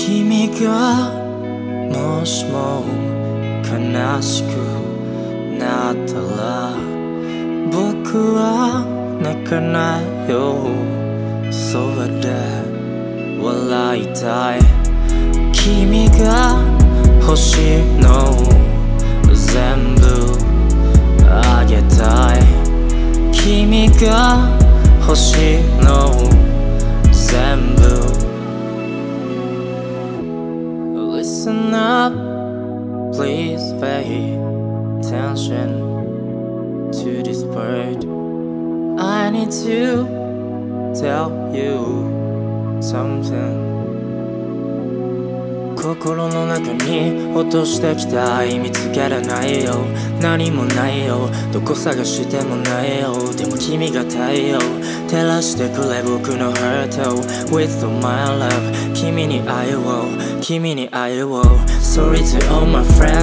君がもしも悲しくなったら僕は泣かないよ。そばで笑いたい。君が欲しいの全部あげたい。君が欲しいの全部 Listen up, please pay attention to this bird. I need to tell you something. 心の中に落としてきた愛見つけられないよ。何もないよ。どこ探してもないよ。でも君が太陽。照らしてくれ僕の heart を With my love 君に愛を。君に愛を。Sorry to all my friends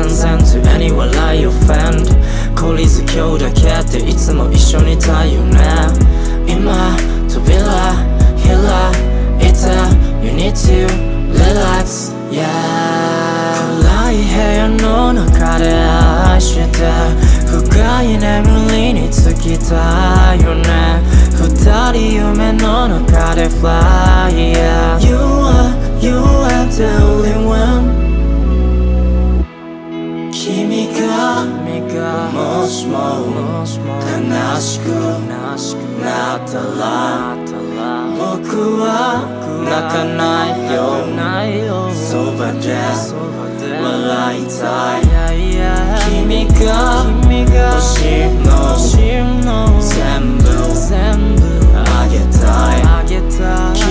悲しく。なったら。僕は泣かないよ。そばで笑いたい。君が欲しいの。全部あげたい。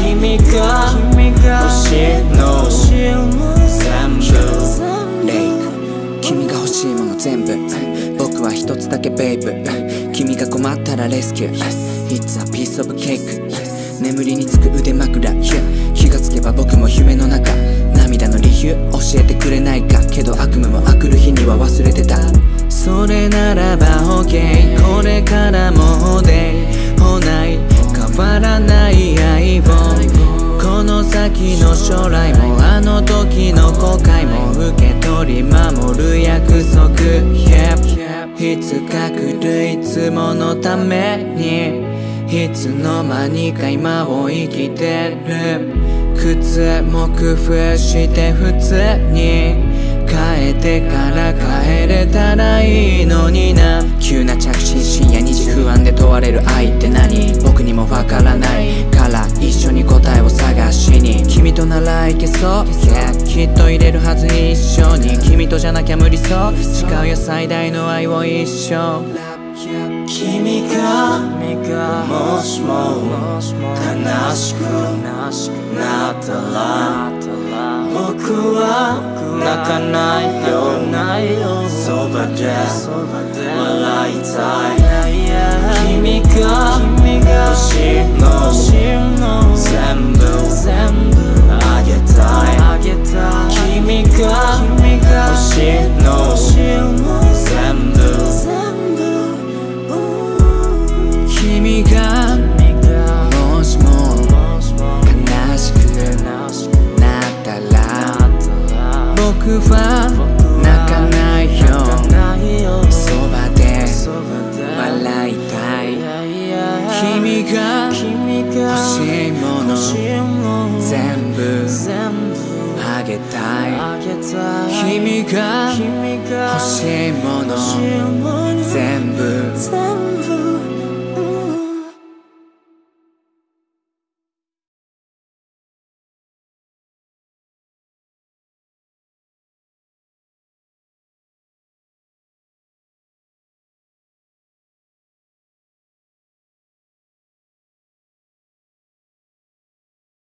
君が欲しいの。全部。君が欲しいもの全部。僕は一つだけベイブ君が困ったらレスキュー It's a piece of cake 眠りにつく腕枕。気がつけば僕も夢の中。涙の理由教えてくれないか。けど悪夢も明くる日には忘れてた。それならば OK これからもでほない。変わらない愛をこの先の将来も。あの時の後悔も。受け取り守る約束。Yep いつか来るいつものためにいつの間にか今を生きてる。靴も工夫して普通に変えてから帰れたらいいのにな。急な着信深夜2時不安で問われる愛。じゃなきゃ無理そう。誓うよ最大の愛を一緒君がもしも悲しくなったら僕は泣かないよそばで笑いたい。君が欲しいの。全部は泣かないよ。そばで笑いたい。君が欲しいもの全部あげたい。君が欲しいもの